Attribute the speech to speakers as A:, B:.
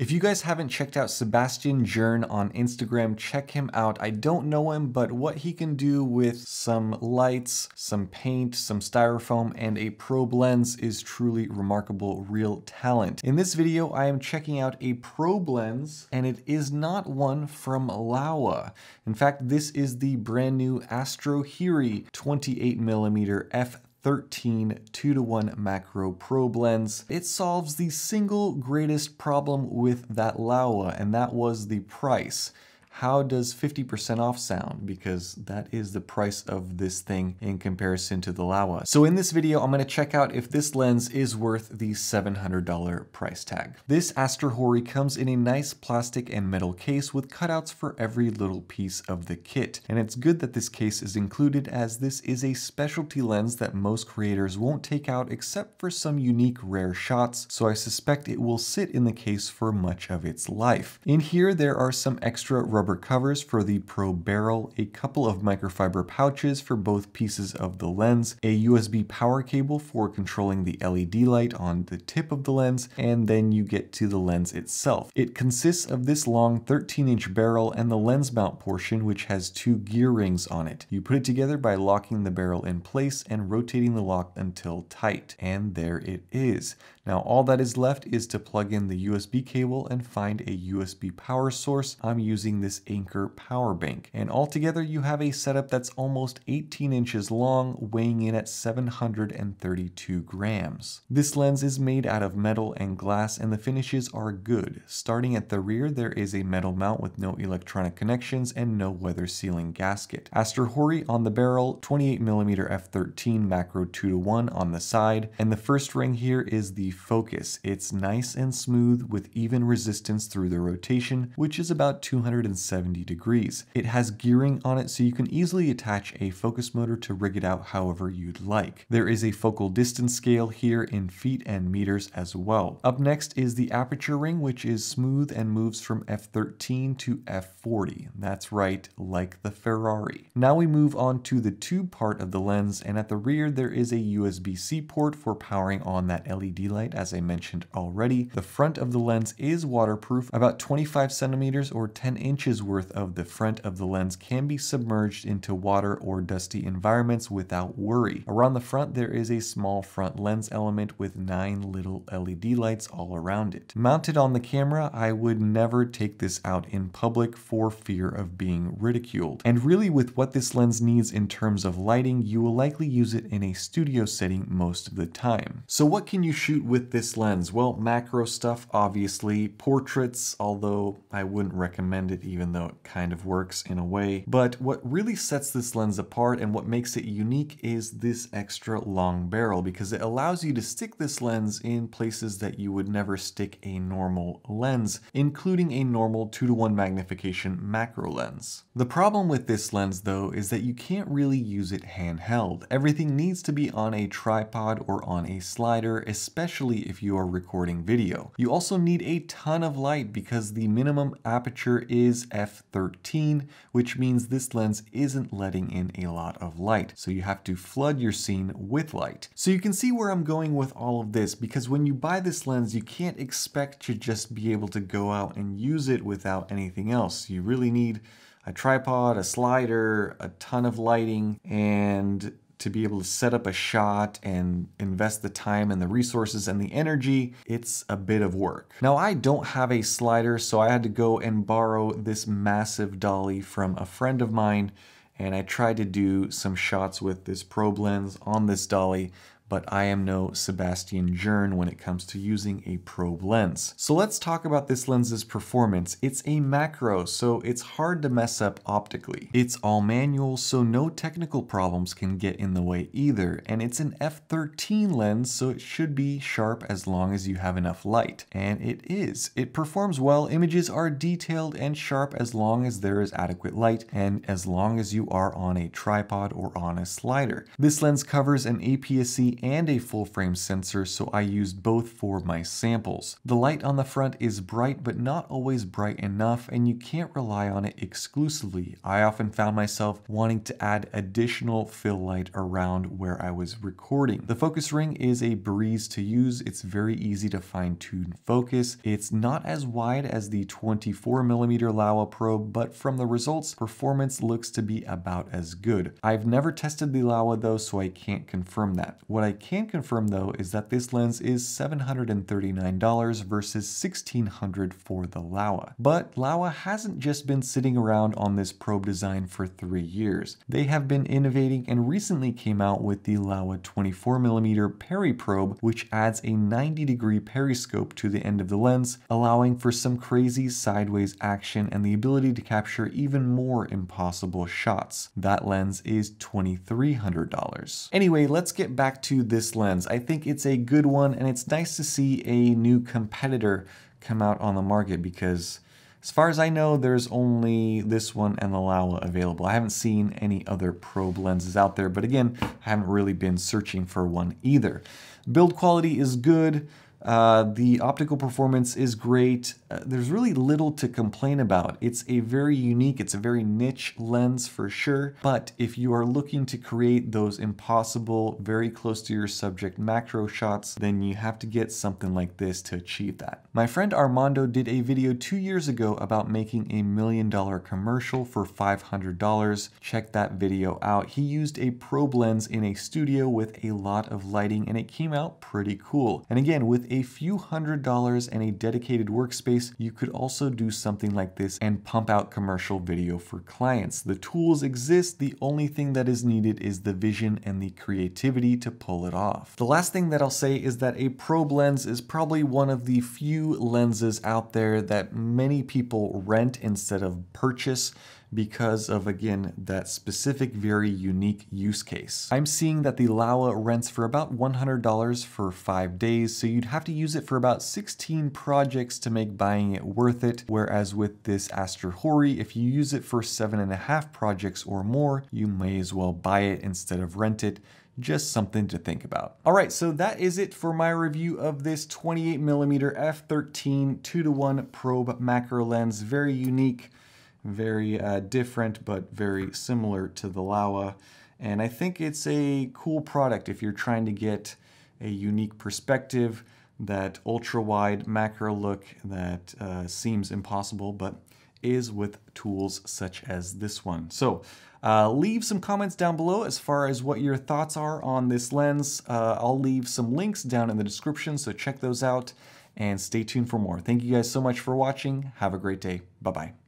A: If you guys haven't checked out Sebastian Jern on Instagram, check him out. I don't know him, but what he can do with some lights, some paint, some styrofoam, and a probe lens is truly remarkable real talent. In this video, I am checking out a probe lens, and it is not one from Laowa. In fact, this is the brand new Astrhori 28mm f 13 2 to 1 macro probe lens. It solves the single greatest problem with that Laowa and that was the price how does 50% off sound? Because that is the price of this thing in comparison to the Laowa. So in this video, I'm gonna check out if this lens is worth the $700 price tag. This Astrhori comes in a nice plastic and metal case with cutouts for every little piece of the kit. And it's good that this case is included as this is a specialty lens that most creators won't take out except for some unique rare shots. So I suspect it will sit in the case for much of its life. In here, there are some extra rubber covers for the probe barrel, a couple of microfiber pouches for both pieces of the lens, a USB power cable for controlling the LED light on the tip of the lens, and then you get to the lens itself. It consists of this long 13 inch barrel and the lens mount portion which has two gear rings on it. You put it together by locking the barrel in place and rotating the lock until tight. And there it is. Now all that is left is to plug in the USB cable and find a USB power source. I'm using this Anker power bank. And altogether you have a setup that's almost 18 inches long, weighing in at 732 grams. This lens is made out of metal and glass and the finishes are good. Starting at the rear there is a metal mount with no electronic connections and no weather sealing gasket. Astrhori on the barrel, 28mm f13 macro 2 to 1 on the side, and the first ring here is the focus. It's nice and smooth with even resistance through the rotation, which is about 270 degrees. It has gearing on it so you can easily attach a focus motor to rig it out however you'd like. There is a focal distance scale here in feet and meters as well. Up next is the aperture ring, which is smooth and moves from f13 to f40. That's right, like the Ferrari. Now we move on to the tube part of the lens, and at the rear there is a USB-C port for powering on that LED light, as I mentioned already. The front of the lens is waterproof. About 25 centimeters or 10 inches worth of the front of the lens can be submerged into water or dusty environments without worry. Around the front, there is a small front lens element with nine little LED lights all around it. Mounted on the camera, I would never take this out in public for fear of being ridiculed. And really with what this lens needs in terms of lighting, you will likely use it in a studio setting most of the time. So what can you shoot with this lens? Well, macro stuff, obviously. Portraits, although I wouldn't recommend it even though it kind of works in a way. But what really sets this lens apart and what makes it unique is this extra long barrel because it allows you to stick this lens in places that you would never stick a normal lens, including a normal 2 to 1 magnification macro lens. The problem with this lens though is that you can't really use it handheld. Everything needs to be on a tripod or on a slider, especially if you are recording video. You also need a ton of light because the minimum aperture is f13, which means this lens isn't letting in a lot of light. So you have to flood your scene with light. So you can see where I'm going with all of this because when you buy this lens, you can't expect to just be able to go out and use it without anything else. You really need a tripod, a slider, a ton of lighting, and to be able to set up a shot and invest the time and the resources and the energy, it's a bit of work. Now I don't have a slider, so I had to go and borrow this massive dolly from a friend of mine and I tried to do some shots with this probe lens on this dolly, but I am no Sebastian Jern when it comes to using a probe lens. So let's talk about this lens's performance. It's a macro, so it's hard to mess up optically. It's all manual, so no technical problems can get in the way either, and it's an f13 lens, so it should be sharp as long as you have enough light. And it is. It performs well, images are detailed and sharp as long as there is adequate light, and as long as you are on a tripod or on a slider. This lens covers an APS-C and a full frame sensor, so I used both for my samples. The light on the front is bright, but not always bright enough, and you can't rely on it exclusively. I often found myself wanting to add additional fill light around where I was recording. The focus ring is a breeze to use. It's very easy to fine tune focus. It's not as wide as the 24 millimeter Laowa probe, but from the results, performance looks to be about as good. I've never tested the Laowa though, so I can't confirm that. What I can confirm though is that this lens is $739 versus 1,600 for the Laowa. But Laowa hasn't just been sitting around on this probe design for three years. They have been innovating and recently came out with the Laowa 24mm peri probe, which adds a 90 degree periscope to the end of the lens, allowing for some crazy sideways action and the ability to capture even more impossible shots. That lens is $2,300. Anyway, let's get back to this lens. I think it's a good one and it's nice to see a new competitor come out on the market because as far as I know, there's only this one and the Laowa available. I haven't seen any other probe lenses out there, but again, I haven't really been searching for one either. Build quality is good. Uh, the optical performance is great. Uh, there's really little to complain about. It's a very unique, it's a very niche lens for sure. But if you are looking to create those impossible, very close to your subject macro shots, then you have to get something like this to achieve that. My friend Armando did a video two years ago about making a million dollar commercial for $500. Check that video out. He used a probe lens in a studio with a lot of lighting and it came out pretty cool. And again, with a few hundred dollars and a dedicated workspace, you could also do something like this and pump out commercial video for clients. The tools exist, the only thing that is needed is the vision and the creativity to pull it off. The last thing that I'll say is that a probe lens is probably one of the few lenses out there that many people rent instead of purchase because of, again, that specific, very unique use case. I'm seeing that the Laowa rents for about $100 for five days, so you'd have to use it for about 16 projects to make buying it worth it, whereas with this Astrhori, if you use it for seven and a half projects or more, you may as well buy it instead of rent it just something to think about. All right, so that is it for my review of this 28mm f13 2 to 1 probe macro lens. Very unique, very uh, different, but very similar to the Laowa. And I think it's a cool product if you're trying to get a unique perspective, that ultra wide macro look that uh, seems impossible, but is with tools such as this one. So uh, leave some comments down below as far as what your thoughts are on this lens. Uh, I'll leave some links down in the description, so check those out and stay tuned for more. Thank you guys so much for watching. Have a great day. Bye-bye.